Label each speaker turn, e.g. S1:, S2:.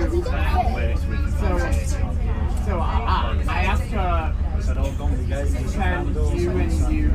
S1: do so, so I, I asked her, can you and you.